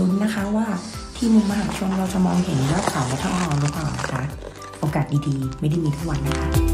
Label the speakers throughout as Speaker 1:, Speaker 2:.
Speaker 1: ลุ้นนะคะว่าที่มุมมหาชนเราจะมองเห็นยอดเขาและท่าออหรือเปล่านะคะ โอกาสดีๆ ไม่ได้มีทุกวันนะคะ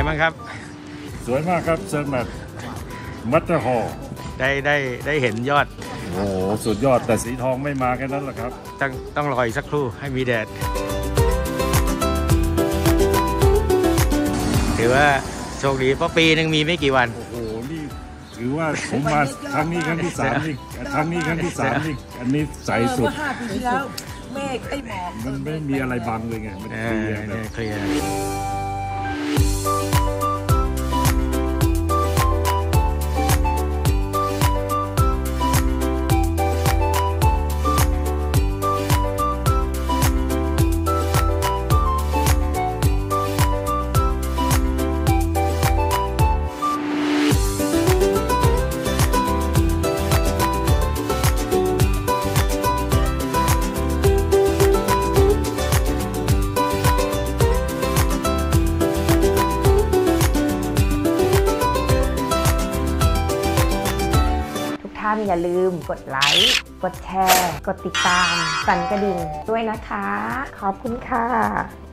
Speaker 2: ไงบ้างครับ
Speaker 3: สวยมากครับ Zermatt Matterhorn
Speaker 2: ได้ได้ได้เห็นยอด
Speaker 3: โอ้โหสุดยอดแต่สีทองไม่มาแค่นั้นแหละครับ
Speaker 2: ต้องต้องรออีกสักครู่ให้มีแดด ถือว่าโชคดีเพราะปีหนึ่งมีไม่กี่วัน
Speaker 3: โอ้โหนี่ถือว่าผมมาครั้งนี้ครั้งที่สามนี่ครั้งนี้ครั้งที่สามนี่อันนี้ใสสุด
Speaker 4: เมื่อห้าปีที่แล้วเมฆไอ้หมอก
Speaker 3: มันไม่มีอะไรบังเลยไง มัน
Speaker 2: เอ
Speaker 3: เคลี
Speaker 2: อย
Speaker 3: ร์แบ
Speaker 2: เนี่ย
Speaker 3: บ
Speaker 2: เคลียร์
Speaker 5: อย่าลืมกดไลค์ กดแชร์ กดติดตาม สั่นกระดิ่งด้วยนะคะ ขอบคุณค่ะ「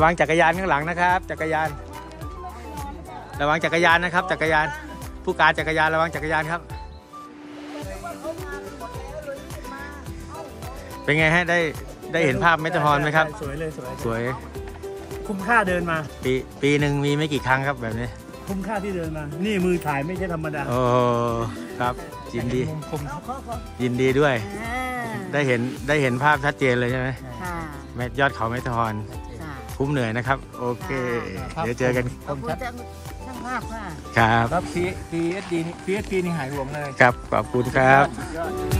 Speaker 2: ระวังจักรยานข้างหลังนะครับ จักรยาน ระวังจักรยานนะครับ จักรยาน ผู้การจักรยานระวังจักรยานครับ เป็นไงฮะได้ได้เห็นภาพเมตาฮอนไหมครับ
Speaker 6: สวยเลยสวย
Speaker 2: สวย
Speaker 6: คุ้มค่าเดินมา
Speaker 2: ปีปีหนึ่งมีไม่กี่ครั้งครับแบบนี้
Speaker 6: คุ้มค่าที่เดินมา นี่มือถ่ายไม่ใช่ธรรมดา
Speaker 2: โอ้ครับยินดี
Speaker 6: มุมคม
Speaker 2: ยินดีด้วย ได้เห็นได้เห็นภาพชัดเจนเลยใช่ไหม
Speaker 4: ค่ะ
Speaker 2: แมยอดเขาเมตาฮอน
Speaker 4: ค่ะ
Speaker 2: คุ้มเหนื่อยนะครับ โอเค เดี๋ยวเจอกัน
Speaker 4: ขอบคุณช่างช่างภาพค่ะ
Speaker 2: ครับ
Speaker 6: ครับ P P S D นี่ P S P นี่หายห่วงเลย
Speaker 2: ครับขอบคุณครับ
Speaker 6: ยอด